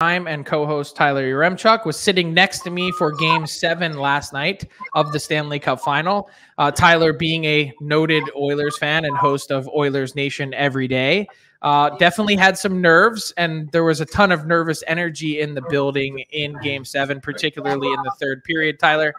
time and co-host Tyler Yaremchuk was sitting next to me for Game Seven last night of the Stanley Cup Final. Uh, Tyler, being a noted Oilers fan and host of Oilers Nation every day, uh, definitely had some nerves, and there was a ton of nervous energy in the building in Game Seven, particularly in the third period. Tyler,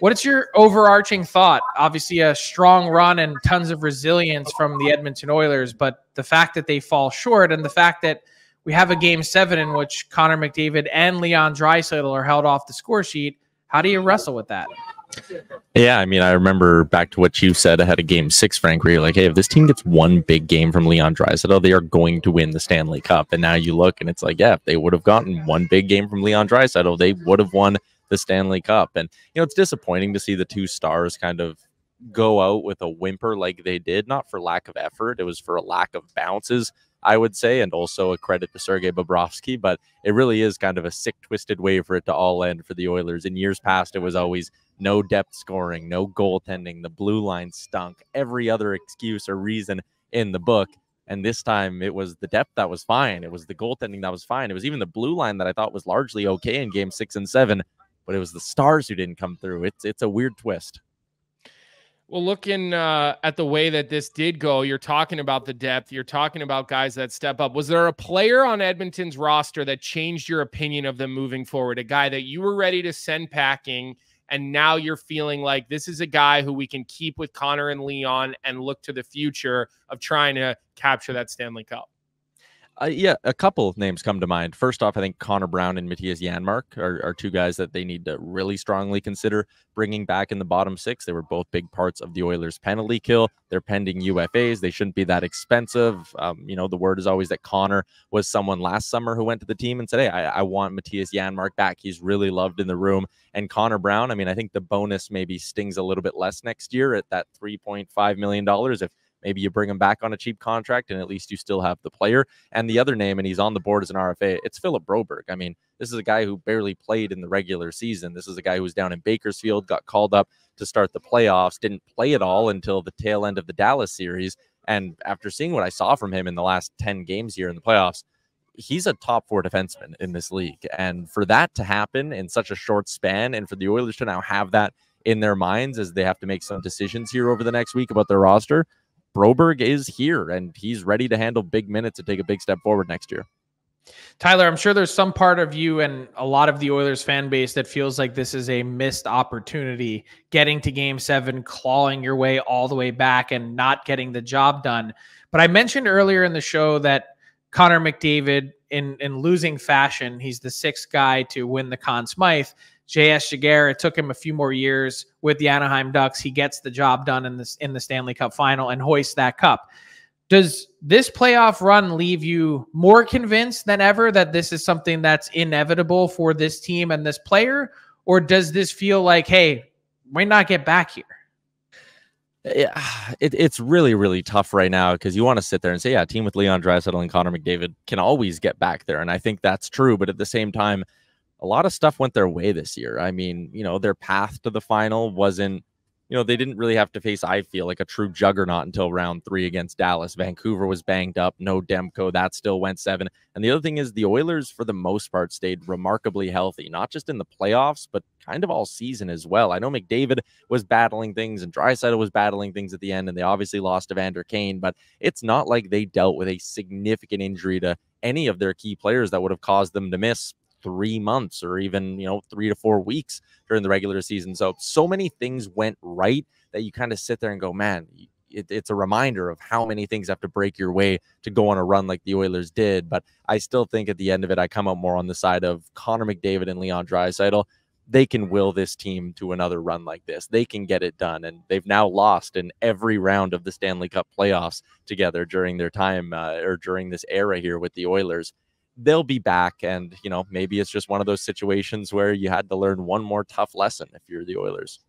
what is your overarching thought? Obviously, a strong run and tons of resilience from the Edmonton Oilers, but the fact that they fall short and the fact that we have a game seven in which Connor McDavid and Leon Draisaitl are held off the score sheet. How do you wrestle with that? Yeah, I mean, I remember back to what you said ahead of game six, Frank, where you're like, hey, if this team gets one big game from Leon Draisaitl, they are going to win the Stanley Cup. And now you look and it's like, yeah, if they would have gotten one big game from Leon Draisaitl, they would have won the Stanley Cup. And, you know, it's disappointing to see the two stars kind of go out with a whimper like they did, not for lack of effort, it was for a lack of bounces I would say, and also a credit to Sergei Bobrovsky. But it really is kind of a sick, twisted way for it to all end for the Oilers. In years past, it was always no depth scoring, no goaltending. The blue line stunk. Every other excuse or reason in the book. And this time it was the depth that was fine. It was the goaltending that was fine. It was even the blue line that I thought was largely okay in game six and seven, but it was the stars who didn't come through. It's it's a weird twist. Well, looking uh, at the way that this did go, you're talking about the depth. You're talking about guys that step up. Was there a player on Edmonton's roster that changed your opinion of them moving forward? A guy that you were ready to send packing, and now you're feeling like this is a guy who we can keep with Connor and Leon and look to the future of trying to capture that Stanley Cup? Uh, yeah, a couple of names come to mind. First off, I think Connor Brown and Mattias Janmark are, are two guys that they need to really strongly consider bringing back in the bottom six. They were both big parts of the Oilers' penalty kill. They're pending UFAs. They shouldn't be that expensive. Um, you know, the word is always that Connor was someone last summer who went to the team and said, "Hey, I, I want Mattias Janmark back. He's really loved in the room." And Connor Brown, I mean, I think the bonus maybe stings a little bit less next year at that three point five million dollars if Maybe you bring him back on a cheap contract and at least you still have the player. And the other name, and he's on the board as an RFA, it's Philip Broberg. I mean, this is a guy who barely played in the regular season. This is a guy who was down in Bakersfield, got called up to start the playoffs, didn't play at all until the tail end of the Dallas series. And after seeing what I saw from him in the last 10 games here in the playoffs, he's a top four defenseman in this league. And for that to happen in such a short span, and for the Oilers to now have that in their minds as they have to make some decisions here over the next week about their roster, Broberg is here and he's ready to handle big minutes and take a big step forward next year. Tyler, I'm sure there's some part of you and a lot of the Oilers fan base that feels like this is a missed opportunity getting to game seven, clawing your way all the way back and not getting the job done. But I mentioned earlier in the show that Connor McDavid, in, in losing fashion, he's the sixth guy to win the Conn Smythe. J.S. Giguere, it took him a few more years with the Anaheim Ducks. He gets the job done in this in the Stanley Cup final and hoists that cup. Does this playoff run leave you more convinced than ever that this is something that's inevitable for this team and this player? Or does this feel like, hey, might not get back here? Yeah, it, it's really, really tough right now because you want to sit there and say, yeah, team with Leon Draisaitl and Connor McDavid can always get back there. And I think that's true. But at the same time, a lot of stuff went their way this year. I mean, you know, their path to the final wasn't, you know, they didn't really have to face, I feel like, a true juggernaut until round three against Dallas. Vancouver was banged up, no Demko, that still went seven. And the other thing is, the Oilers, for the most part, stayed remarkably healthy, not just in the playoffs, but kind of all season as well. I know McDavid was battling things and Draisaitl was battling things at the end, and they obviously lost Evander Kane, but it's not like they dealt with a significant injury to any of their key players that would have caused them to miss three months or even, you know, three to four weeks during the regular season. So, so many things went right that you kind of sit there and go, man, it, it's a reminder of how many things have to break your way to go on a run like the Oilers did. But I still think at the end of it, I come out more on the side of Connor McDavid and Leon Draisaitl. They can will this team to another run like this. They can get it done, and they've now lost in every round of the Stanley Cup playoffs together during their time uh, or during this era here with the Oilers they'll be back. And, you know, maybe it's just one of those situations where you had to learn one more tough lesson if you're the Oilers.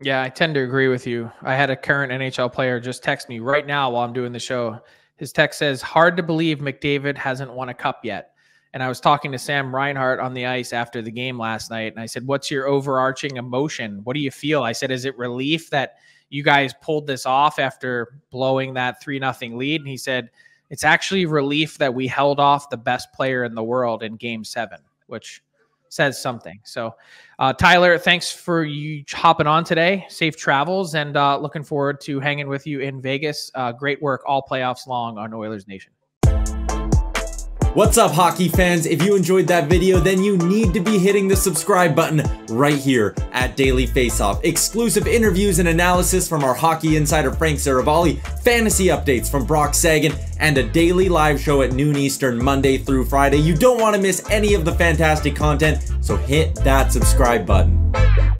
Yeah, I tend to agree with you. I had a current NHL player just text me right now while I'm doing the show. His text says, Hard to believe McDavid hasn't won a cup yet. And I was talking to Sam Reinhart on the ice after the game last night. And I said, What's your overarching emotion? What do you feel? I said, Is it relief that you guys pulled this off after blowing that 3 nothing lead? And he said, it's actually relief that we held off the best player in the world in game seven, which says something. So, uh, Tyler, thanks for you hopping on today. Safe travels and uh, looking forward to hanging with you in Vegas. Uh, great work all playoffs long on Oilers Nation. What's up, hockey fans? If you enjoyed that video, then you need to be hitting the subscribe button right here at Daily Faceoff. Exclusive interviews and analysis from our hockey insider Frank Seravalli, fantasy updates from Brock Sagan, and a daily live show at noon Eastern, Monday through Friday. You don't want to miss any of the fantastic content, so hit that subscribe button.